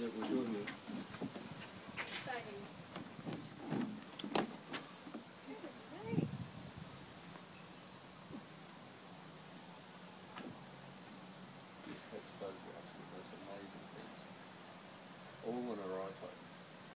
Я говорю,